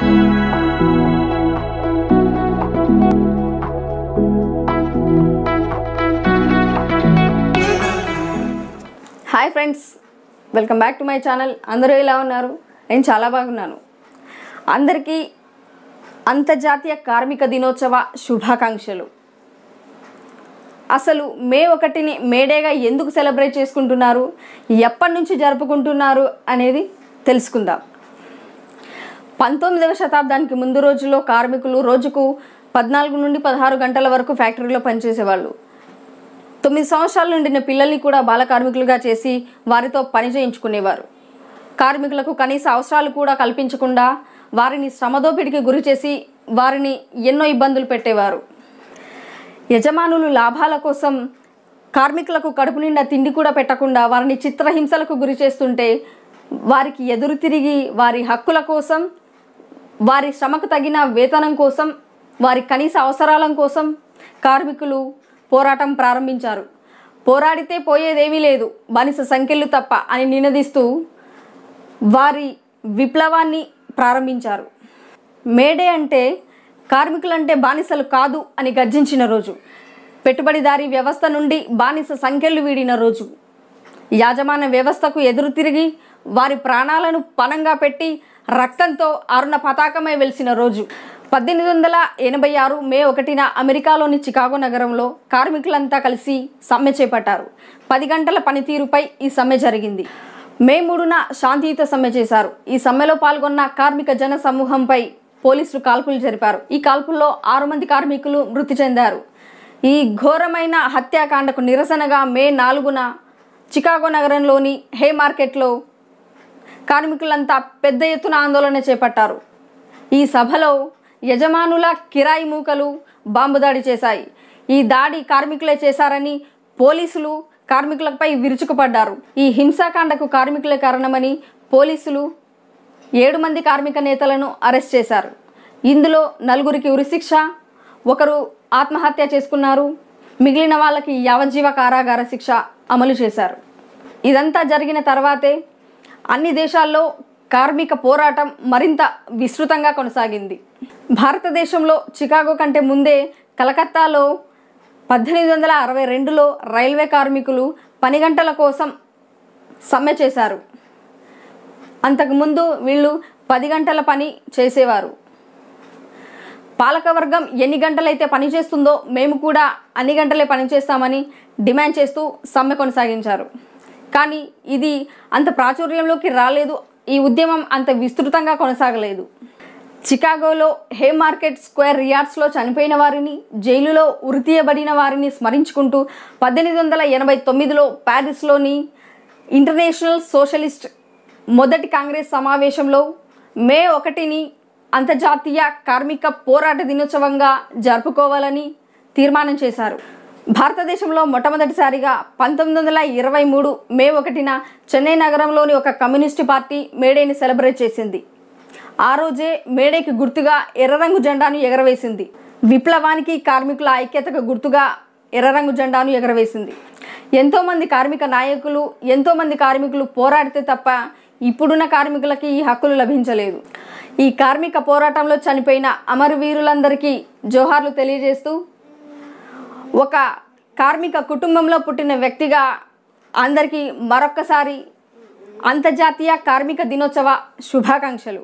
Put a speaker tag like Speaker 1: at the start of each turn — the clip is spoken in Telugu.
Speaker 1: Hi friends welcome back to my channel అందరూ ఎలా ఉన్నారు? నేను చాలా బాగున్నాను. అందరికీ అంతర్జాతీయ కార్మిక దినోత్సవ శుభాకాంక్షలు. అసలు మే ఒకటిని మేడేగా ఎందుకు సెలబ్రేట్ చేసుకుంటున్నారు? ఎప్పటి నుంచి జరుపుకుంటున్నారు? అనేది తెలుసుకుందాం. పంతొమ్మిదవ శతాబ్దానికి ముందు రోజుల్లో కార్మికులు రోజుకు పద్నాలుగు నుండి పదహారు గంటల వరకు ఫ్యాక్టరీలో పనిచేసేవాళ్ళు. తొమ్మిది సంవత్సరాలు నుండిన పిల్లల్ని కూడా బాల కార్మికులుగా చేసి వారితో పని చేయించుకునేవారు. కార్మికులకు కనీస అవసరాలు కూడా కల్పించకుండా వారిని శ్రమదోపిడికి గురి చేసి వారిని ఎన్నో ఇబ్బందులు పెట్టేవారు. యజమానులు లాభాల కోసం కార్మికులకు కడుపు నిండా తిండి కూడా పెట్టకుండా వారిని చిత్రహింసలకు గురి చేస్తుంటే వారికి ఎదురు తిరిగి వారి హక్కుల కోసం వారి శ్రమకు తగిన వేతనం కోసం వారి కనీస అవసరాల కోసం కార్మికులు పోరాటం ప్రారంభించారు. పోరాడితే పోయేదేమీ లేదు. బానిస సంఖ్యలు తప్ప అని నినదిస్తూ వారి విప్లవాన్ని ప్రారంభించారు. మేడే అంటే కార్మికులంటే బానిసలు కాదు అని గర్జించిన రోజు. పెట్టుబడిదారీ వ్యవస్థ నుండి బానిస సంఖ్యలు వీడిన రోజు. యాజమాన్య వ్యవస్థకు ఎదురు తిరిగి వారి ప్రాణాలను పణంగా పెట్టి రక్తంతో అరుణ పతాకమై వెలిసిన రోజు. పద్దెనిమిది వందల ఎనభై ఆరు మే ఒకటిన అమెరికాలోని చికాగో నగరంలో కార్మికులంతా కలిసి సమ్మె చేపట్టారు. పది గంటల పనితీరుపై ఈ సమ్మె జరిగింది. మే మూడున శాంతియుత సమ్మె చేశారు. ఈ సమ్మెలో పాల్గొన్న కార్మిక జన సమూహంపై పోలీసులు కాల్పులు జరిపారు. ఈ కాల్పుల్లో ఆరు మంది కార్మికులు మృతి చెందారు. ఈ ఘోరమైన హత్యాకాండకు నిరసనగా మే నాలుగున చికాగో నగరంలోని హే మార్కెట్లో కార్మికులంతా పెద్ద ఎత్తున ఆందోళన చేపట్టారు. ఈ సభలో యజమానుల కిరాయి మూకలు బాంబు దాడి చేశాయి. ఈ దాడి కార్మికులే చేశారని పోలీసులు కార్మికులపై విరుచుకుపడ్డారు. ఈ హింసాకాండకు కార్మికులే కారణమని పోలీసులు ఏడు మంది కార్మిక నేతలను అరెస్ట్ చేశారు. ఇందులో నలుగురికి ఉరిశిక్ష ఒకరు ఆత్మహత్య చేసుకున్నారు. మిగిలిన వాళ్ళకి యావజ్జీవ కారాగార శిక్ష అమలు చేశారు. ఇదంతా జరిగిన తర్వాతే అన్ని దేశాల్లో కార్మిక పోరాటం మరింత విస్తృతంగా కొనసాగింది. భారతదేశంలో చికాగో కంటే ముందే కలకత్తాలో పద్దెనిమిది వందల అరవై రెండులో రైల్వే కార్మికులు పని గంటల కోసం సమ్మె చేశారు. అంతకుముందు వీళ్ళు పది గంటల పని చేసేవారు. పాలకవర్గం ఎన్ని గంటలైతే పని చేస్తుందో మేము కూడా అన్ని గంటలే పని చేస్తామని డిమాండ్ చేస్తూ సమ్మె కొనసాగించారు. కానీ ఇది అంత ప్రాచుర్యంలోకి రాలేదు. ఈ ఉద్యమం అంత విస్తృతంగా కొనసాగలేదు. చికాగోలో హే మార్కెట్ స్క్వేర్ రియార్డ్స్లో చనిపోయిన వారిని జైలులో ఉరితీయబడిన వారిని స్మరించుకుంటూ పద్దెనిమిది వందల ఎనభై తొమ్మిదిలో ప్యారిస్లోని ఇంటర్నేషనల్ సోషలిస్ట్ మొదటి కాంగ్రెస్ సమావేశంలో మే ఒకటిని అంతర్జాతీయ కార్మిక పోరాట దినోత్సవంగా జరుపుకోవాలని తీర్మానం చేశారు. భారతదేశంలో మొట్టమొదటిసారిగా పంతొమ్మిది వందల ఇరవై మూడు మే ఒకటిన చెన్నై నగరంలోని ఒక కమ్యూనిస్టు పార్టీ మేడేని సెలబ్రేట్ చేసింది. ఆ రోజే మేడేకి గుర్తుగా ఎర్ర రంగు జెండాను ఎగరవేసింది. విప్లవానికి కార్మికుల ఐక్యతకు గుర్తుగా ఎర్ర రంగు జెండాను ఎగరవేసింది. ఎంతోమంది కార్మిక నాయకులు ఎంతోమంది కార్మికులు పోరాడితే తప్ప ఇప్పుడున్న కార్మికులకి ఈ హక్కులు లభించలేదు. ఈ కార్మిక పోరాటంలో చనిపోయిన అమరవీరులందరికీ జోహార్లు తెలియజేస్తూ ఒక కార్మిక కుటుంబంలో పుట్టిన వ్యక్తిగా అందరికీ మరొక్కసారి అంతర్జాతీయ కార్మిక దినోత్సవ శుభాకాంక్షలు.